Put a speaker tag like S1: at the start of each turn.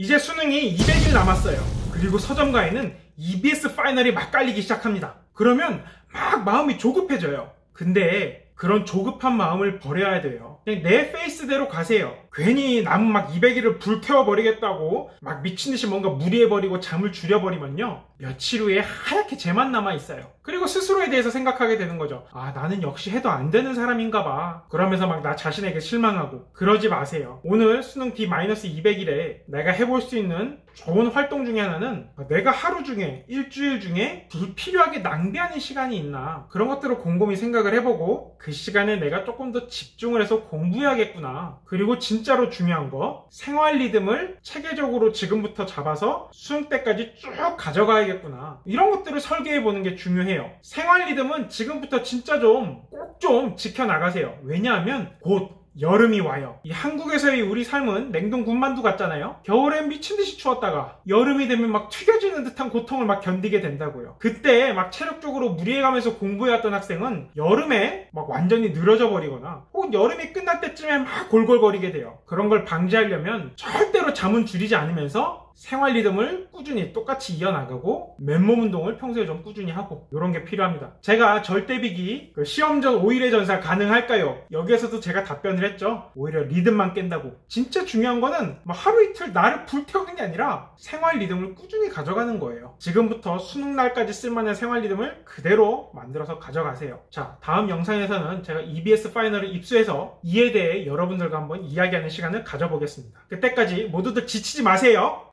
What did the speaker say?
S1: 이제 수능이 200일 남았어요. 그리고 서점가에는 EBS 파이널이 막 깔리기 시작합니다. 그러면 막 마음이 조급해져요. 근데 그런 조급한 마음을 버려야 돼요. 내 페이스대로 가세요. 괜히 남은 막 200일을 불태워버리겠다고 막 미친듯이 뭔가 무리해버리고 잠을 줄여버리면요. 며칠 후에 하얗게 재만 남아있어요. 그리고 스스로에 대해서 생각하게 되는 거죠. 아, 나는 역시 해도 안 되는 사람인가 봐. 그러면서 막 나 자신에게 실망하고. 그러지 마세요. 오늘 수능 D-200일에 내가 해볼 수 있는 좋은 활동 중에 하나는 내가 하루 중에, 일주일 중에 불필요하게 낭비하는 시간이 있나. 그런 것들을 곰곰이 생각을 해보고 그 시간에 내가 조금 더 집중을 해서 공 부해야겠구나. 그리고 진짜로 중요한 거, 생활 리듬을 체계적으로 지금부터 잡아서 수능 때까지 쭉 가져가야겠구나. 이런 것들을 설계해 보는 게 중요해요. 생활 리듬은 지금부터 진짜 좀꼭좀 지켜나가세요. 왜냐하면 곧 여름이 와요. 이 한국에서의 우리 삶은 냉동 군만두 같잖아요. 겨울엔 미친 듯이 추웠다가 여름이 되면 막 튀겨지는 듯한 고통을 막 견디게 된다고요. 그때 막 체력적으로 무리해가면서 공부해왔던 학생은 여름에 막 완전히 늘어져 버리거나 혹은 여름이 끝날 때쯤에 막 골골거리게 돼요. 그런 걸 방지하려면 절대로 잠은 줄이지 않으면서 생활 리듬을 꾸준히 똑같이 이어나가고 맨몸 운동을 평소에 좀 꾸준히 하고 이런 게 필요합니다. 제가 절대비기 그 시험 전 5일의 전사 가능할까요? 여기에서도 제가 답변을 했죠. 오히려 리듬만 깬다고. 진짜 중요한 거는 뭐 하루 이틀 나를 불태우는 게 아니라 생활 리듬을 꾸준히 가져가는 거예요. 지금부터 수능 날까지 쓸만한 생활 리듬을 그대로 만들어서 가져가세요. 자, 다음 영상에서는 제가 EBS 파이널을 입수해서 이에 대해 여러분들과 한번 이야기하는 시간을 가져보겠습니다. 그때까지 모두들 지치지 마세요.